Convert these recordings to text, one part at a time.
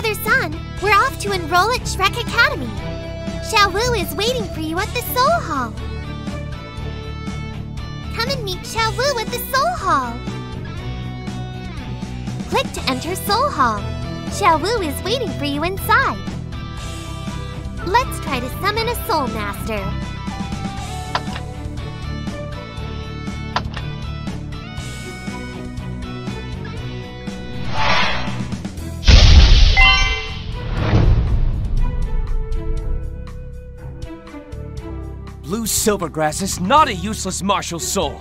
Brother San, we're off to enroll at Shrek Academy. Xiao Wu is waiting for you at the Soul Hall. Come and meet Xiao Wu at the Soul Hall. Click to enter Soul Hall. Xiao Wu is waiting for you inside. Let's try to summon a Soul Master. Silvergrass is not a useless martial soul.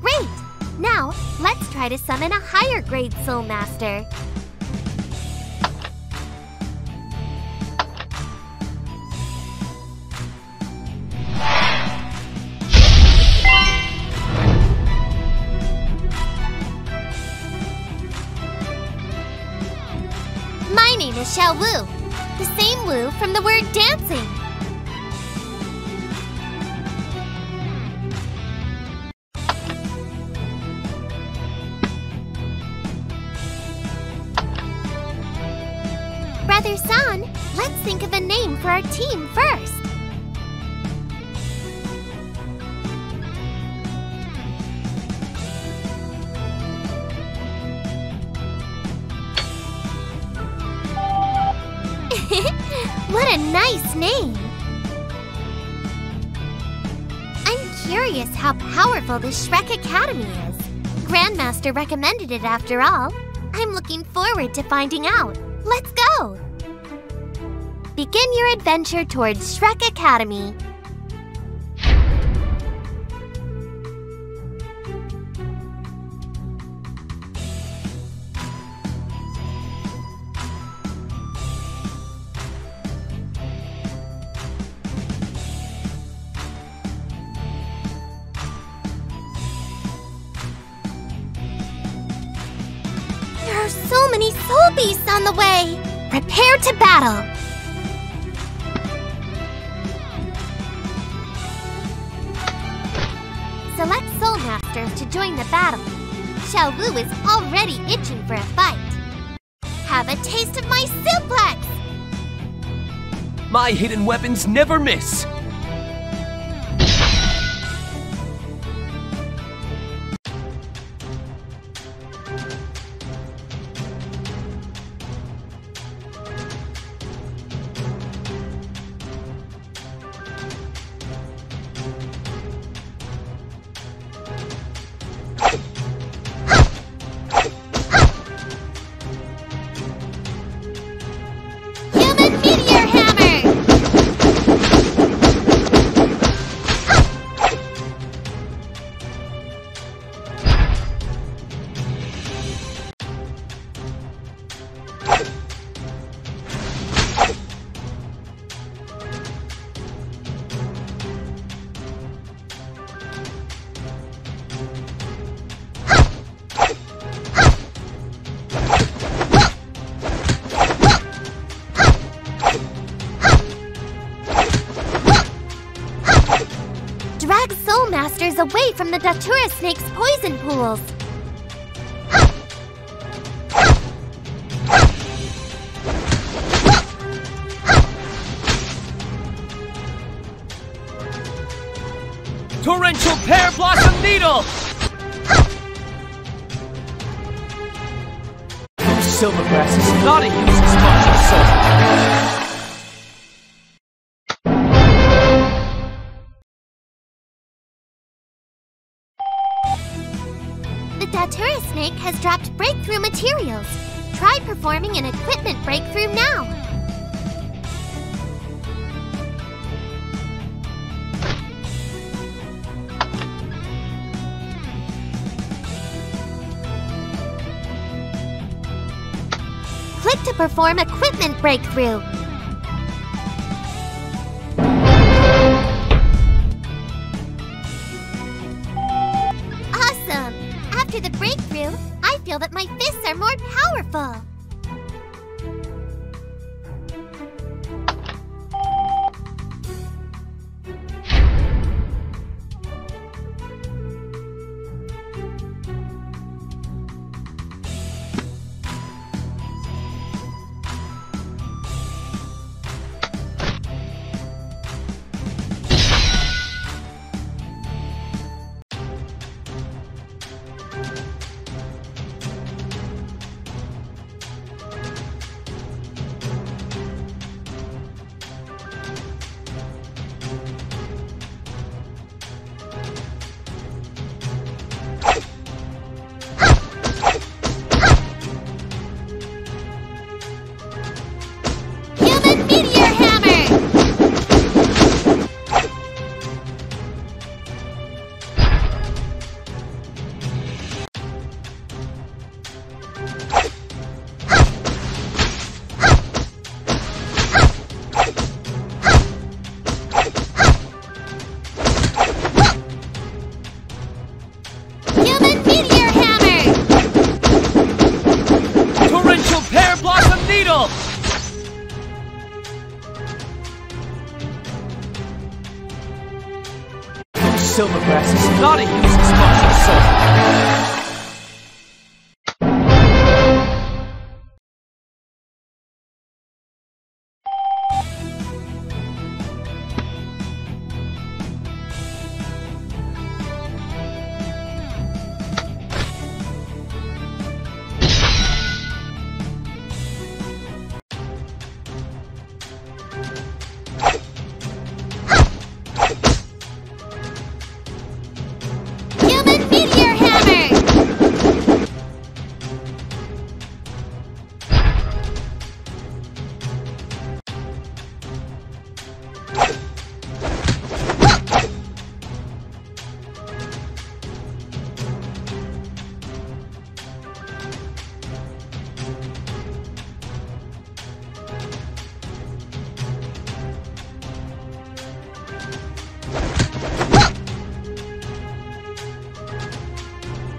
Great! Now, let's try to summon a higher grade Soul Master. Name Wu, the same Wu from the word dancing. Powerful this Shrek Academy is. Grandmaster recommended it after all. I'm looking forward to finding out. Let's go! Begin your adventure towards Shrek Academy. Prepare to battle! Select Soul Masters to join the battle. Xiao Wu is already itching for a fight. Have a taste of my suplex! My hidden weapons never miss. Silvergrass is not a useless martial. The Datura Snake has dropped breakthrough materials. Try performing an equipment breakthrough now. To perform equipment breakthrough. Silvergrass is not a useless martial soul. Human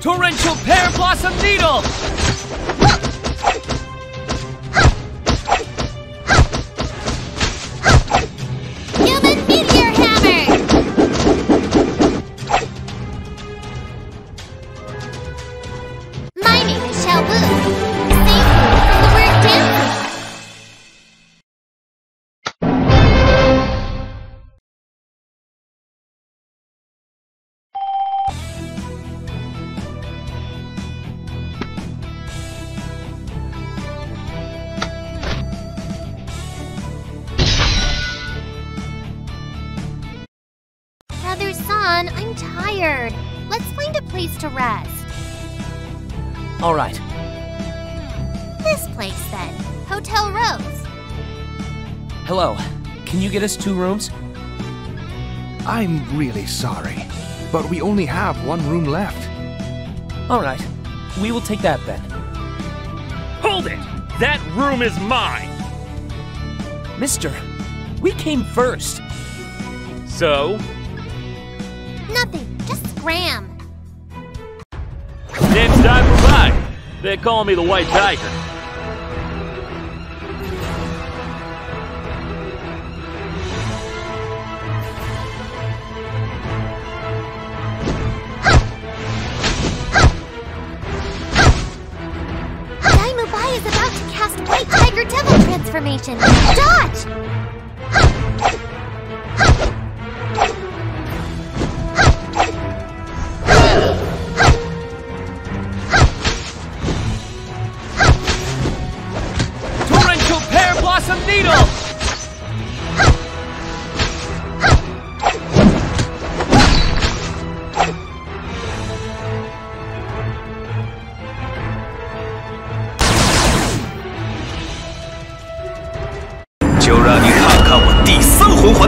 Torrential Pear Blossom Needle! To rest. Alright, This place, then. Hotel Rose. hello. Can you get us two rooms? I'm really sorry, but we only have one room left. Alright, we will take that then. Hold it! That room is mine! Mister, we came first. So, Nothing, just scram. They call me the White Tiger. Is about to cast White Tiger Devil transformation. Dodge!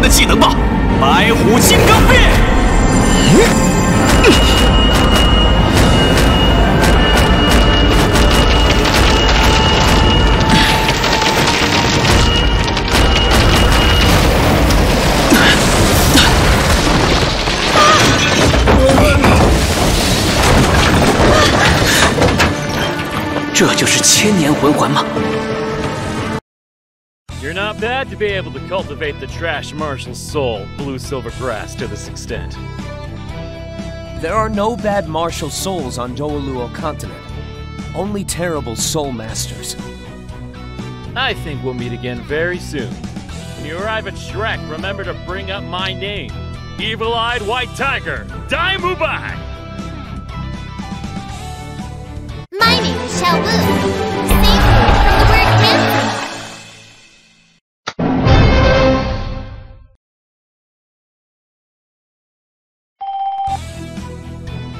技能吧，白虎金刚变！这就是千年魂环吗？You're not bad to be able to cultivate the trash martial soul, Blue Silver Grass, to this extent. There are no bad martial souls on Douluo continent. Only terrible soul masters. I think we'll meet again very soon. When you arrive at Shrek, remember to bring up my name Evil Eyed White Tiger, Dai Mubai! My name is Xiao Wu.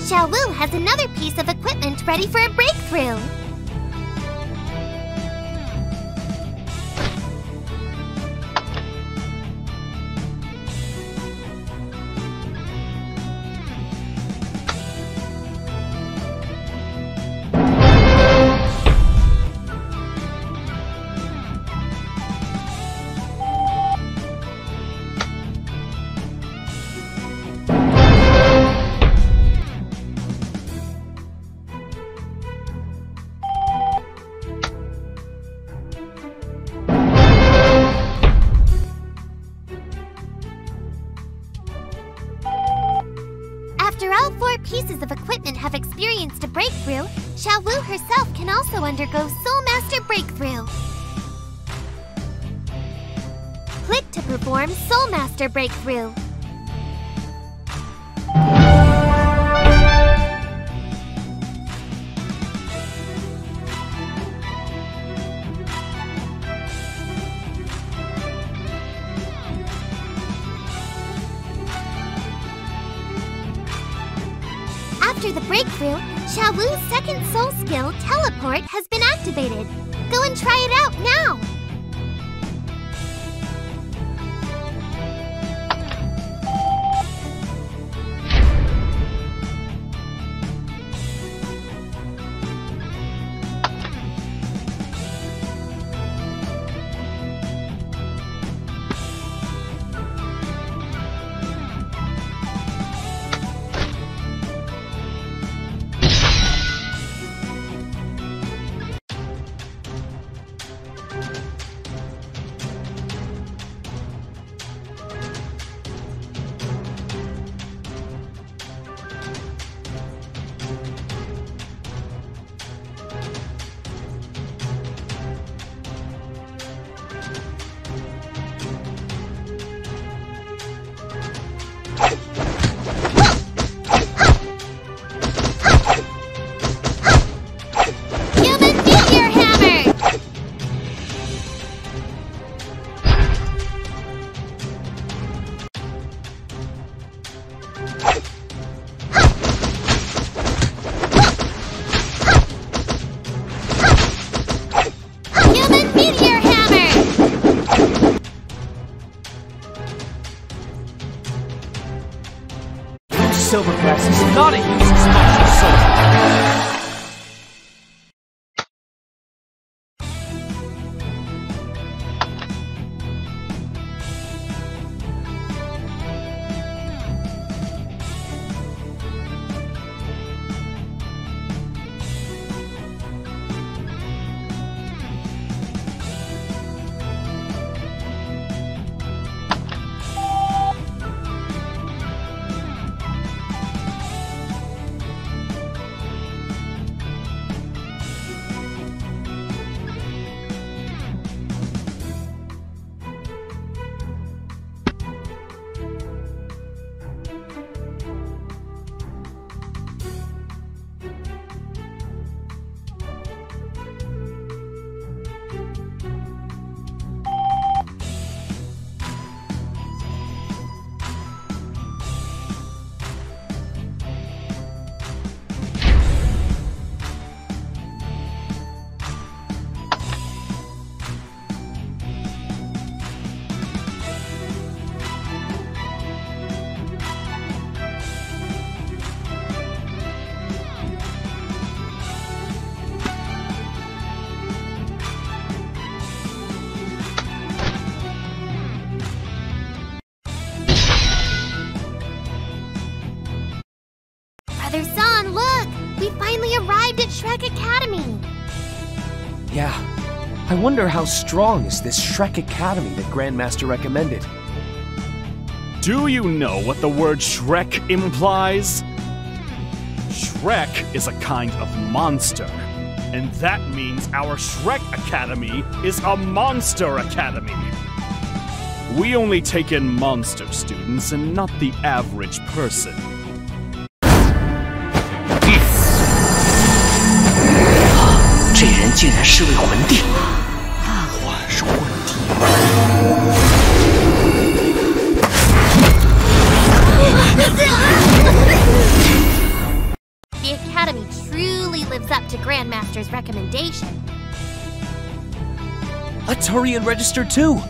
Xiao Wu has another piece of equipment ready for a breakthrough. Master Breakthrough. After the breakthrough, Xiao Wu's second soul skill, Teleport, has been activated. Go and try it out now! Shrek Academy! Yeah. I wonder how strong is this Shrek Academy that Grandmaster recommended. Do you know what the word Shrek implies? Shrek is a kind of monster. And that means our Shrek Academy is a monster academy. We only take in monster students and not the average person. 竟然是位魂帝！我是魂帝。 The Academy truly lives up to Grandmaster's recommendation. Let's hurry and register too.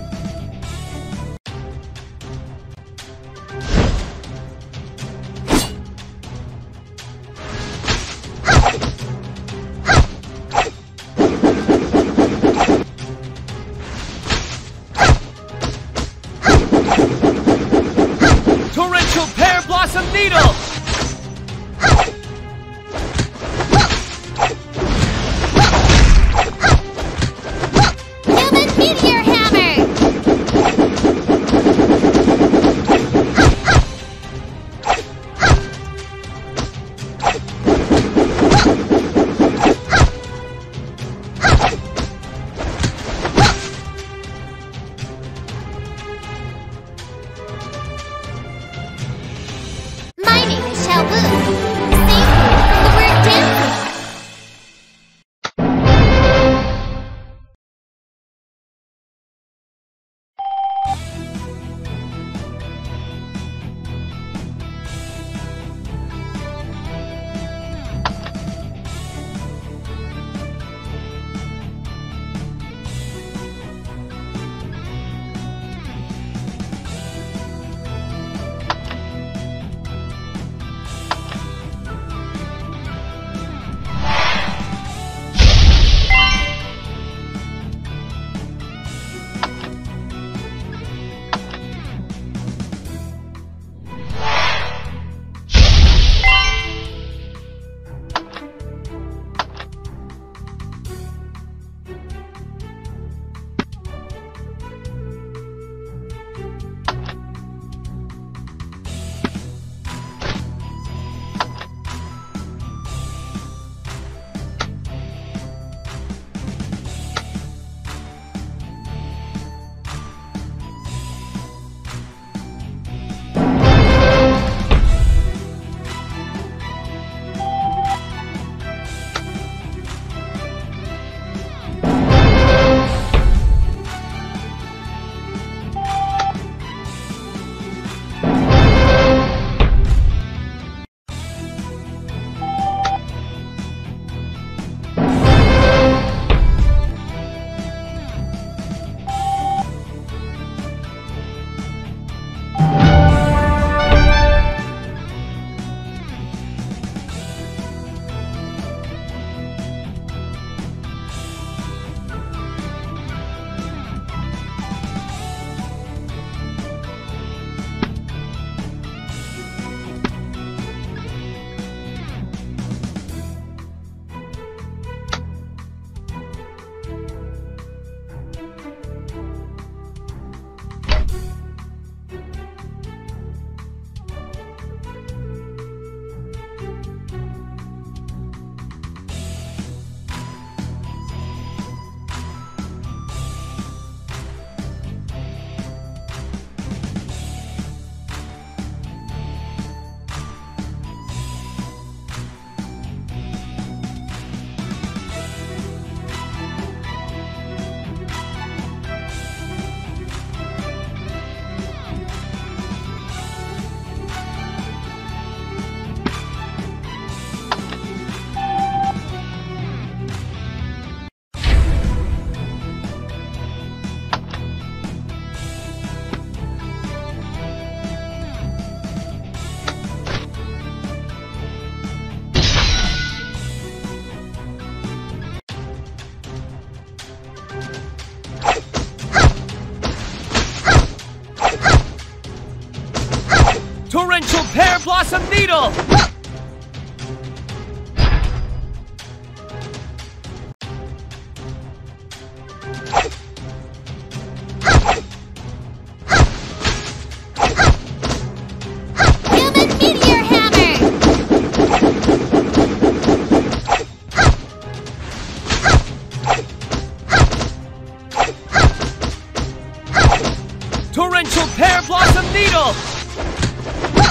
Torrential Pear Blossom Needle!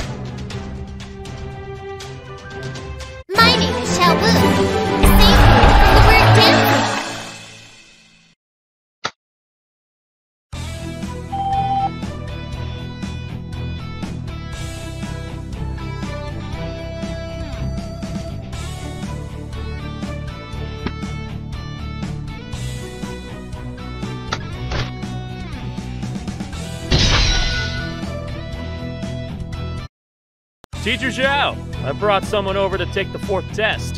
Teacher Zhao, I brought someone over to take the fourth test.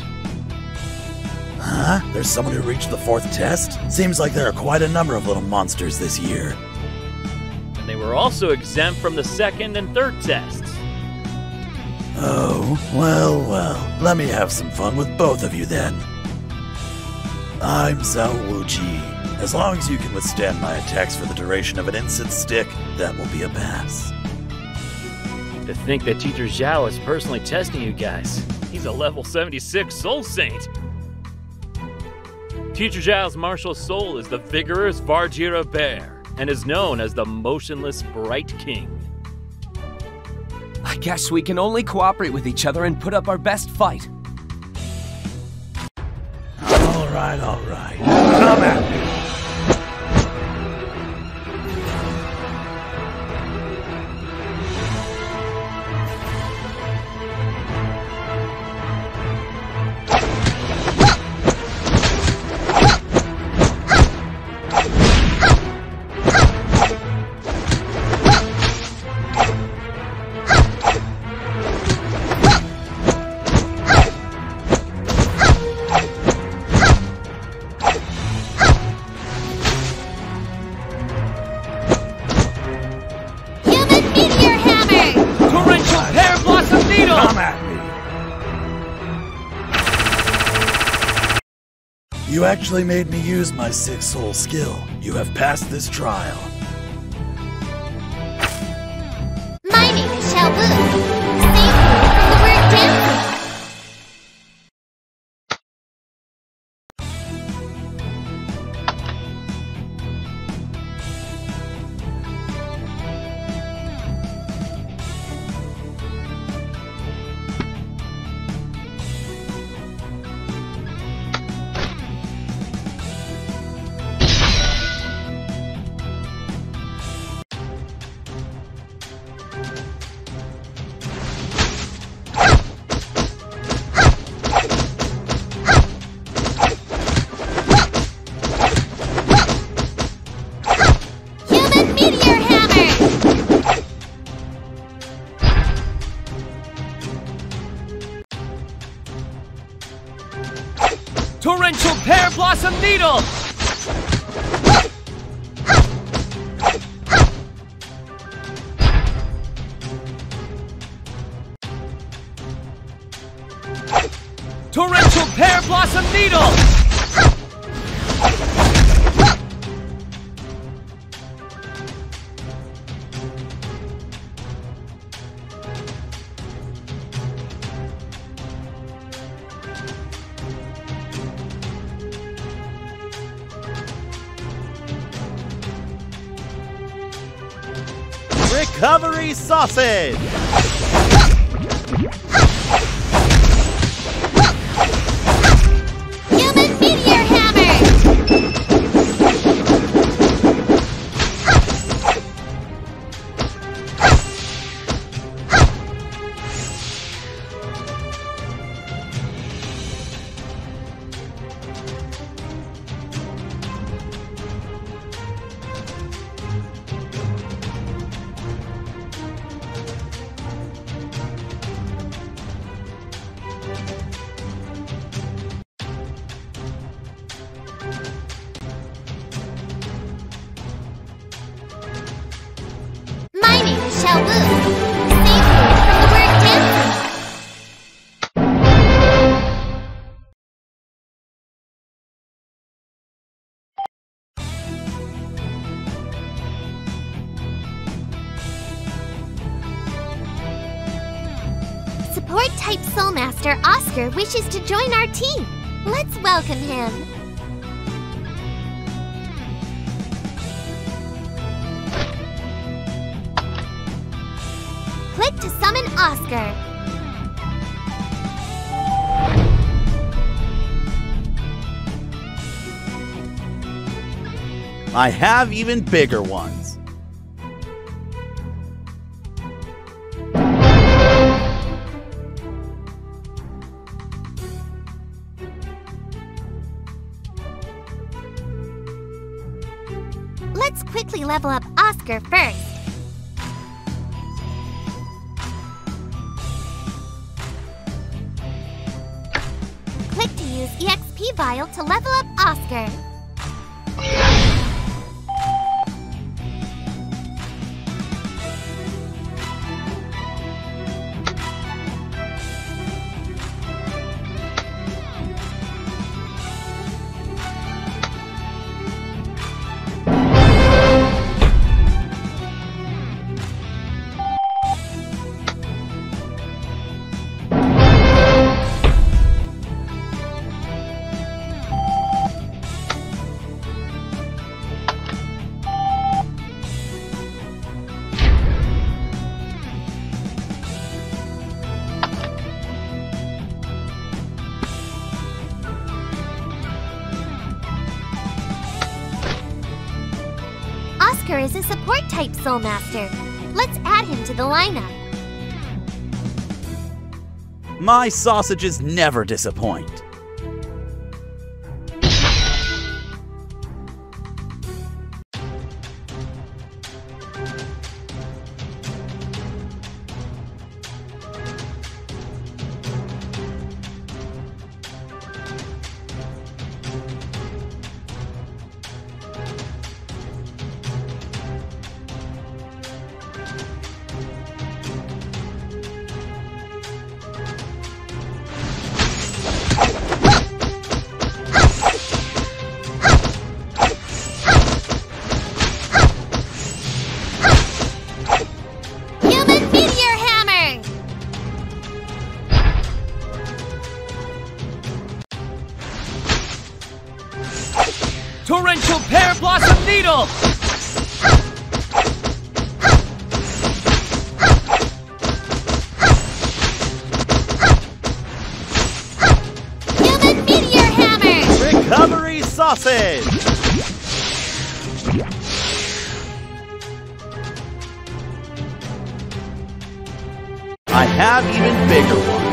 Huh? There's someone who reached the fourth test? Seems like there are quite a number of little monsters this year. And they were also exempt from the second and third tests. Oh, well, well. Let me have some fun with both of you then. I'm Zhao Wuji. As long as you can withstand my attacks for the duration of an incense stick, that will be a pass. To think that Teacher Zhao is personally testing you guys. He's a level 76 Soul Saint. Teacher Zhao's martial soul is the vigorous Varjira Bear and is known as the motionless Bright King. I guess we can only cooperate with each other and put up our best fight. All right, all right. Come at me. You actually made me use my six soul skill. You have passed this trial. Blossom Needle! Recovery sausage! Wishes to join our team. Let's welcome him. Click to summon Oscar. I have even bigger ones. Let's quickly level up Oscar first. Click to use EXP Vial to level up Oscar. Is a support type Soul Master. Let's add him to the lineup. My sausages never disappoint. I have even bigger ones.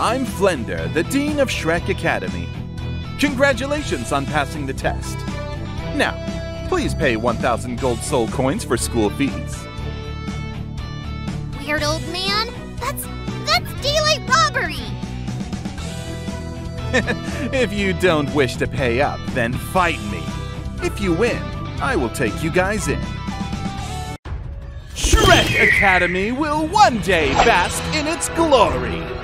I'm Flender, the Dean of Shrek Academy. Congratulations on passing the test. Now, please pay 1,000 gold soul coins for school fees. Weird old man? That's that's daylight robbery! if you don't wish to pay up, then fight me. If you win, I will take you guys in. Shrek Academy will one day bask in its glory.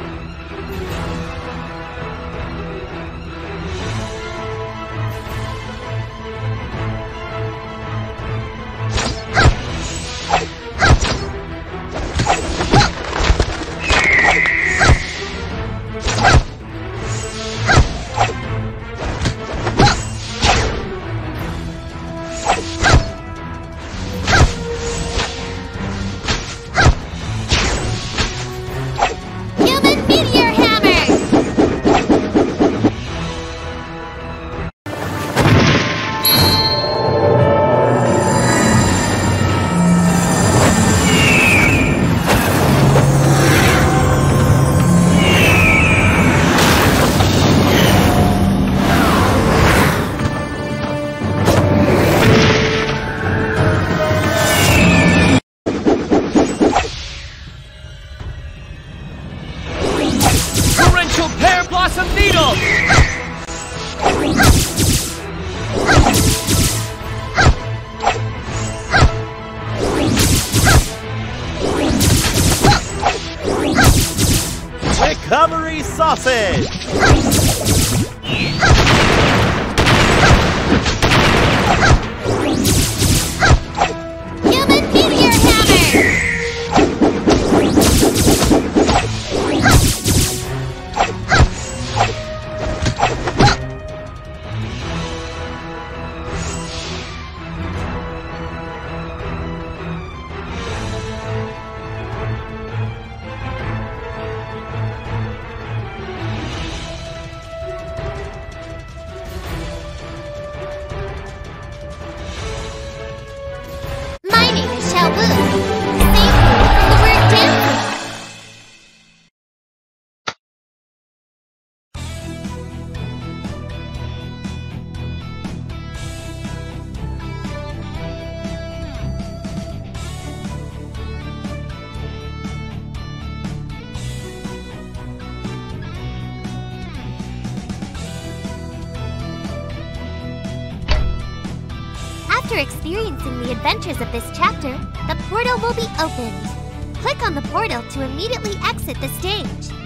Adventures of this chapter, the portal will be opened. Click on the portal to immediately exit the stage.